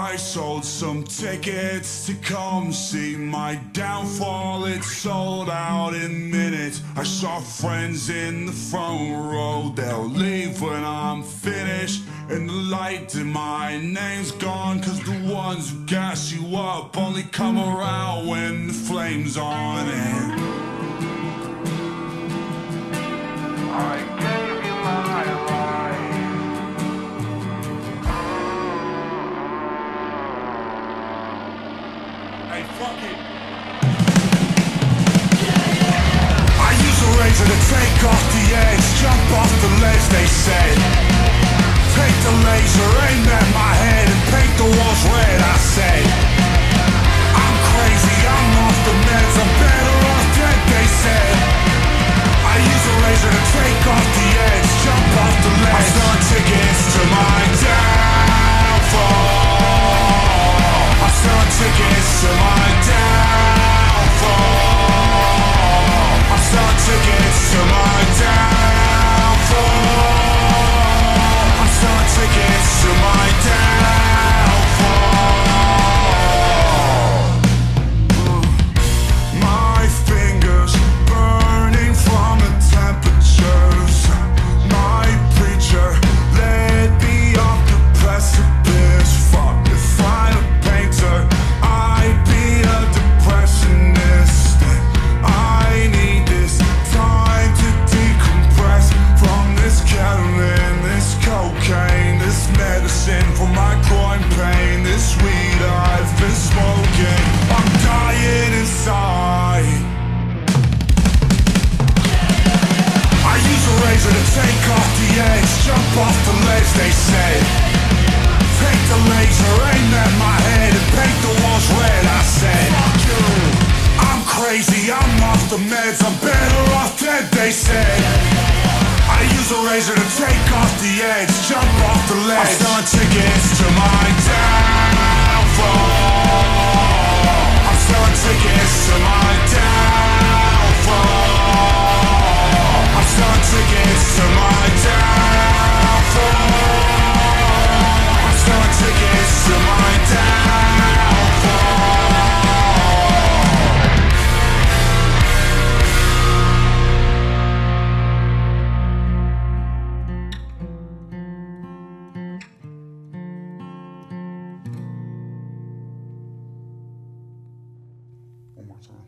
I sold some tickets to come see my downfall. It sold out in minutes. I saw friends in the front row. They'll leave when I'm finished. And the light in my name's gone. Cause the ones who gas you up only come around when the flame's on. And Fuck it. I use a razor to take off the edge, jump off the ledge, they said. The they said. Take the laser, aim at my head, and paint the walls red, I said. Fuck you I'm crazy, I'm off the meds, I'm better off dead, they said. I use a razor to take off the edge, jump off the ledge. I'm selling tickets masalah.